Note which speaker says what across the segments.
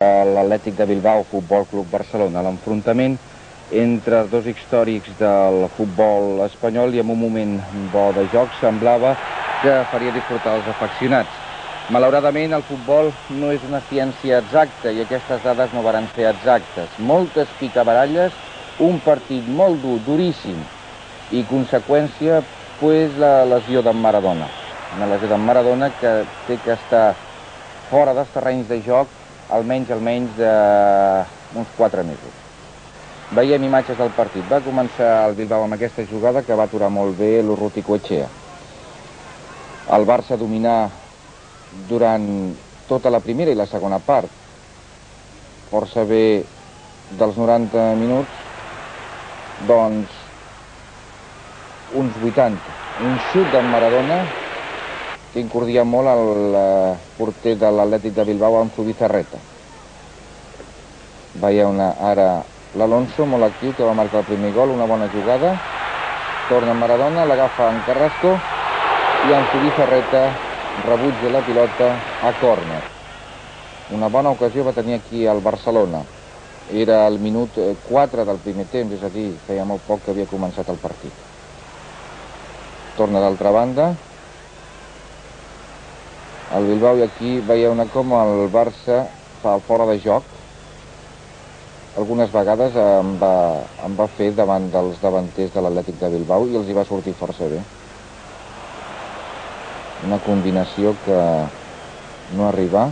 Speaker 1: l'Atlètic de Bilbao Futbol Club Barcelona. L'enfrontament entre dos històrics del futbol espanyol i en un moment bo de joc semblava que faria disfrutar els afeccionats. Malauradament, el futbol no és una ciència exacta i aquestes dades no varen ser exactes. Moltes picabaralles, un partit molt dur, duríssim, i conseqüència, pues, la lesió d'en Maradona. Una lesió d'en Maradona que té que estar fora dels terrenys de joc almenys, almenys d'uns 4 mesos. Veiem imatges del partit. Va començar el Bilbao amb aquesta jugada que va aturar molt bé l'Urruti Coetxea. El Barça dominar durant tota la primera i la segona part. Força bé dels 90 minuts, doncs uns 80. Un xut d'en Maradona que incordia molt el eh, porter de l'Atlètic de Bilbao amb Zubizarreta. Veieu una, ara l'Alonso, molt actiu, que va marcar el primer gol, una bona jugada. Torna Maradona, l'agafa en Carrasco i en Zubizarreta rebutja la pilota a córner. Una bona ocasió va tenir aquí al Barcelona. Era el minut 4 del primer temps, és a dir, feia molt poc que havia començat el partit. Torna d'altra banda, el Bilbao i aquí veieu una com el Barça fa fora de joc. Algunes vegades em va, em va fer davant dels davanters de l'Atlètic de Bilbao i els hi va sortir força bé. Una combinació que no arriba.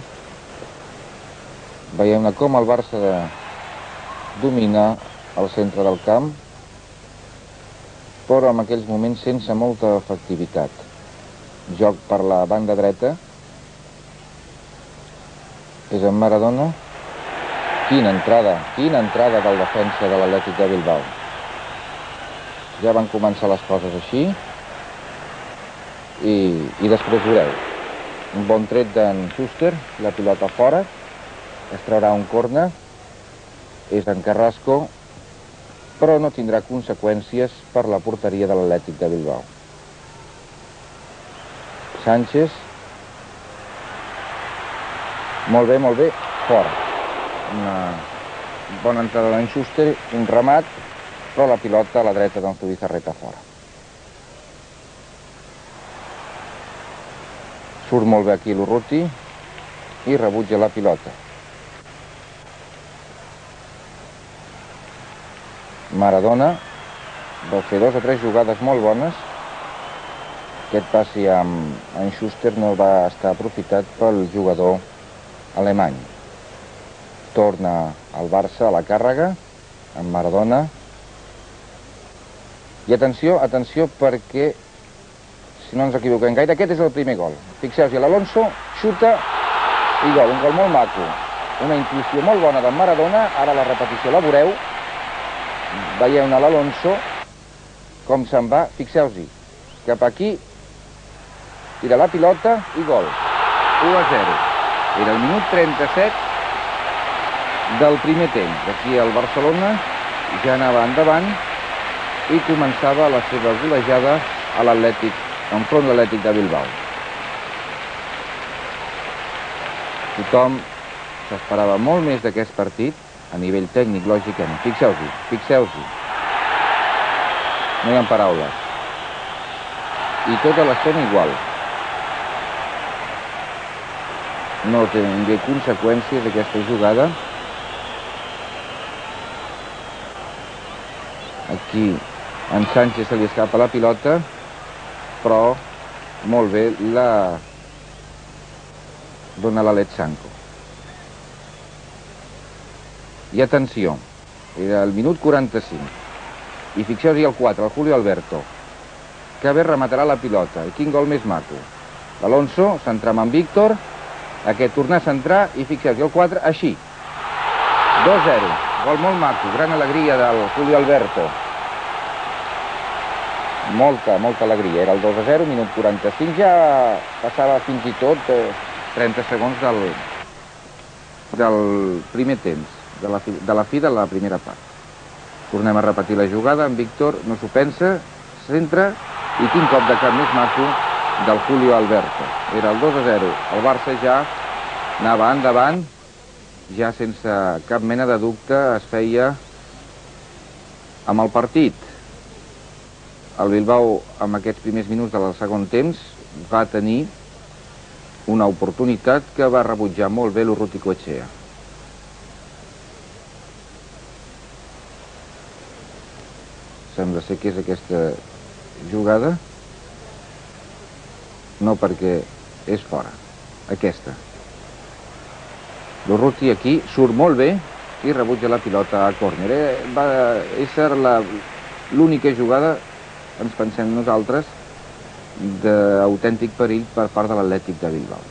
Speaker 1: Veieu una com el Barça de domina el centre del camp, però en aquells moments sense molta efectivitat. Joc per la banda dreta, és en Maradona. Quina entrada, quina entrada del defensa de l'Atlètic de Bilbao. Ja van començar les coses així i, i després veureu. Un bon tret d'en Schuster, la pilota fora, es traurà un corna, és en Carrasco, però no tindrà conseqüències per la porteria de l'Atlètic de Bilbao. Sánchez molt bé, molt bé. Fora. Una bona entrada d'en Schuster, un remat, però la pilota a la dreta d'en Zubizarreta fora. Surt molt bé aquí l'Urruti i rebutja la pilota. Maradona va fer dos o tres jugades molt bones. Aquest passi amb en Schuster no va estar aprofitat pel jugador alemany. Torna al Barça a la càrrega, amb Maradona. I atenció, atenció, perquè, si no ens equivoquem gaire, aquest és el primer gol. Fixeu-vos, l'Alonso xuta i gol, un gol molt maco. Una intuïció molt bona de Maradona, ara la repetició la veureu. Veieu-ne l'Alonso, com se'n va, fixeu-vos cap aquí, tira la pilota i gol. 1 a 0. Era el minut 37 del primer temps. Aquí el Barcelona ja anava endavant i començava la seva golejada a l'Atlètic, enfront de l'Atlètic de Bilbao. Tothom s'esperava molt més d'aquest partit a nivell tècnic, lògicament. Fixeu-vos, fixeu-vos. No hi ha paraules. I tota l'estona igual. No tingué conseqüències aquesta jugada. Aquí en Sánchez se li escapa la pilota, però molt bé la dona l'Alet Sanco. I atenció, era el minut 45. I fixeu-vos el 4, el Julio Alberto, que bé rematarà la pilota. I quin gol més maco. L'Alonso s'entrama amb Víctor, aquest tornar a centrar i fixeu-vos el 4 així. 2-0. Gol molt maco, gran alegria del Julio Alberto. Molta, molta alegria. Era el 2-0, minut 45, ja passava fins i tot eh, 30 segons del, del primer temps, de la, fi, de la fi de la primera part. Tornem a repetir la jugada, en Víctor no s'ho pensa, centra i quin cop de cap més maco del Julio Alberto. Era el 2 a 0. El Barça ja anava endavant ja sense cap mena de dubte es feia amb el partit. El Bilbao, amb aquests primers minuts del segon temps, va tenir una oportunitat que va rebutjar molt bé l'Urruti Coetxea. Sembla ser que és aquesta jugada. No perquè és fora. Aquesta. L'Urruti aquí surt molt bé i rebutja la pilota a córner. Eh, va ser l'única jugada, ens pensem nosaltres, d'autèntic perill per part de l'Atlètic de Bilbao.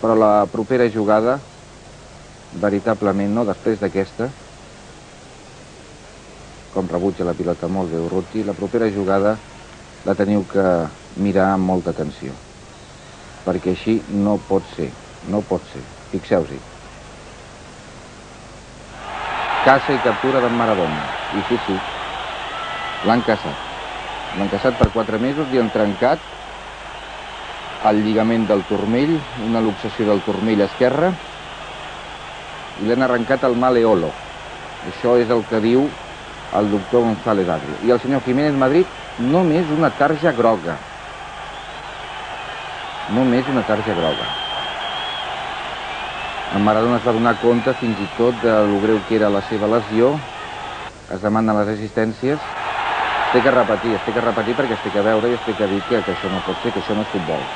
Speaker 1: Però la propera jugada, veritablement no, després d'aquesta, com rebutja la pilota molt bé Urruti, la propera jugada la teniu que mirar amb molta atenció. Perquè així no pot ser, no pot ser. Fixeu-s'hi. Caça i captura d'en Maradona. I sí, sí, l'han caçat. L'han caçat per quatre mesos i han trencat el lligament del turmell, una luxació del turmell esquerre, i l'han arrencat el maleolo. Això és el que diu el doctor González Adri. I el senyor Jiménez Madrid, només una tarja groga. Només una tarja groga. En Maradona es va donar compte fins i tot de lo greu que era la seva lesió. Es demanen les assistències. Es té que repetir, es té que repetir perquè es té que veure i es té que dir que, que això no pot ser, que això no és futbol.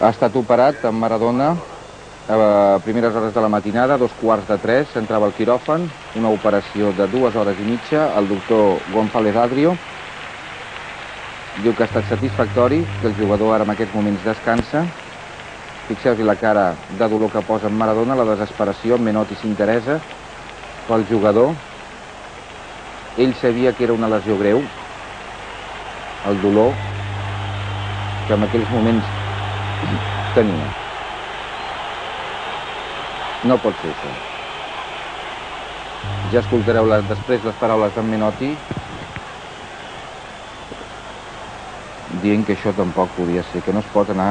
Speaker 1: Ha estat operat amb Maradona a primeres hores de la matinada, dos quarts de tres, entrava al quiròfan, una operació de dues hores i mitja, el doctor González Adrio diu que ha estat satisfactori, que el jugador ara en aquests moments descansa. Fixeu-vos la cara de dolor que posa en Maradona, la desesperació, Menotti s'interessa pel jugador. Ell sabia que era una lesió greu, el dolor que en aquells moments tenia. No pot ser això. Ja escoltareu les, després les paraules d'en Menotti dient que això tampoc podia ser, que no es pot anar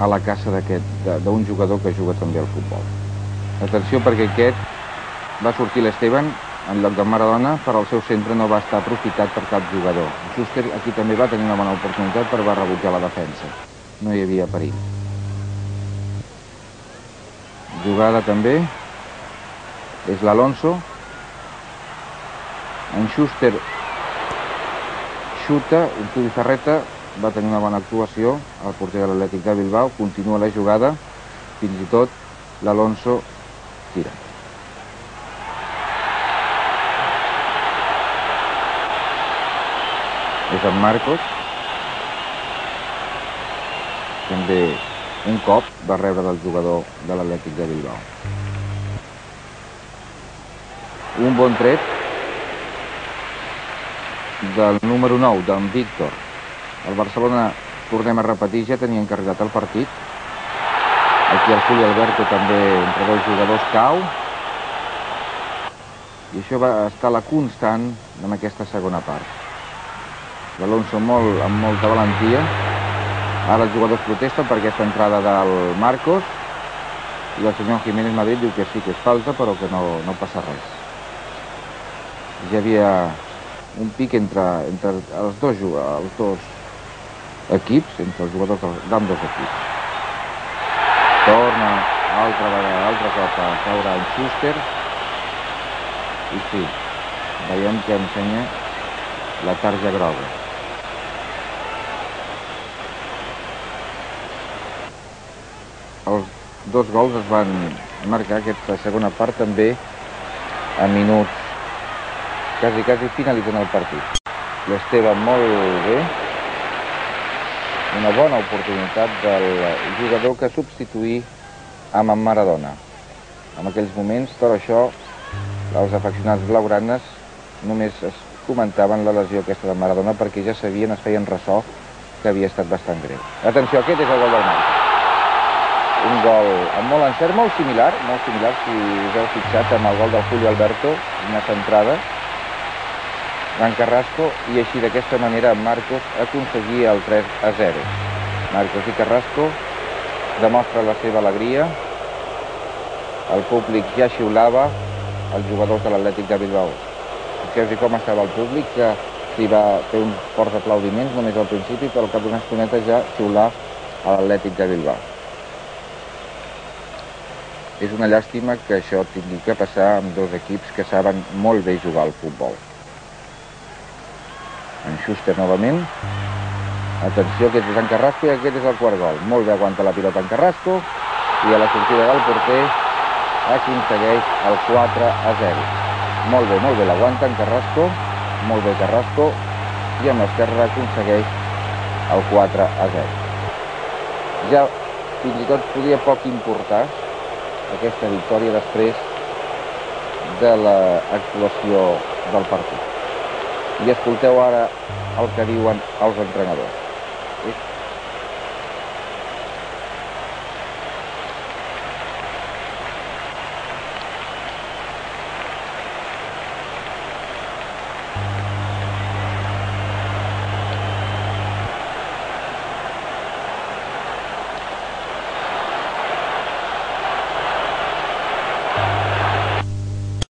Speaker 1: a la caça d'un jugador que juga també al futbol. Atenció perquè aquest va sortir l'Esteban en lloc de Maradona, però el seu centre no va estar aprofitat per cap jugador. Schuster aquí també va tenir una bona oportunitat, però va rebutjar la defensa. No hi havia perill. Jugada també és l'Alonso. En Schuster xuta, un Ferreta va tenir una bona actuació al porter de l'Atlètic de Bilbao, continua la jugada, fins i tot l'Alonso tira. És en Marcos, també un cop va rebre del jugador de l'Atlètic de Bilbao. Un bon tret del número 9, d'en Víctor. El Barcelona, tornem a repetir, ja tenia encarregat el partit. Aquí el Julio Alberto també entre dos jugadors cau. I això va estar la constant en aquesta segona part. L'Alonso molt, amb molta valentia. Ara els jugadors protesten per aquesta entrada del Marcos i el senyor Jiménez Madrid diu que sí, que és falta, però que no, no passa res. Ja havia un pic entre, entre els dos, els dos equips, entre els jugadors d'ambos equips. Torna altra vegada, altre cop a caure en Schuster. I sí, veiem que ensenya la tarja groga. Els dos gols es van marcar aquesta segona part també a minuts quasi, quasi finalitzant el partit. L'Esteve molt bé, una bona oportunitat del jugador que substituí amb en Maradona. En aquells moments, tot això, els afeccionats blaugranes només es comentaven la lesió aquesta de Maradona perquè ja sabien, es feien ressò que havia estat bastant greu. Atenció, aquest és el gol del Marc. Un gol amb molt encert, molt similar, molt similar, si us heu fixat, amb el gol del Julio Alberto, una centrada, d'en Carrasco i així d'aquesta manera Marcos aconseguia el 3 a 0. Marcos i Carrasco demostra la seva alegria, el públic ja xiulava els jugadors de l'Atlètic de Bilbao. Fixeu-vos com estava el públic, que s'hi va fer uns forts aplaudiments només al principi, però al cap d'una estoneta ja xiular a l'Atlètic de Bilbao. És una llàstima que això tingui que passar amb dos equips que saben molt bé jugar al futbol. En Schuster novament. Atenció, aquest és en Carrasco i aquest és el quart gol. Molt bé aguanta la pilota en Carrasco i a la sortida del porter aconsegueix el 4 a 0. Molt bé, molt bé, l'aguanta en Carrasco, molt bé Carrasco, i amb l'esquerra aconsegueix el 4 a 0. Ja fins i tot podia poc importar aquesta victòria després de l'actuació del partit. I escolteu ara el que diuen els entrenadors.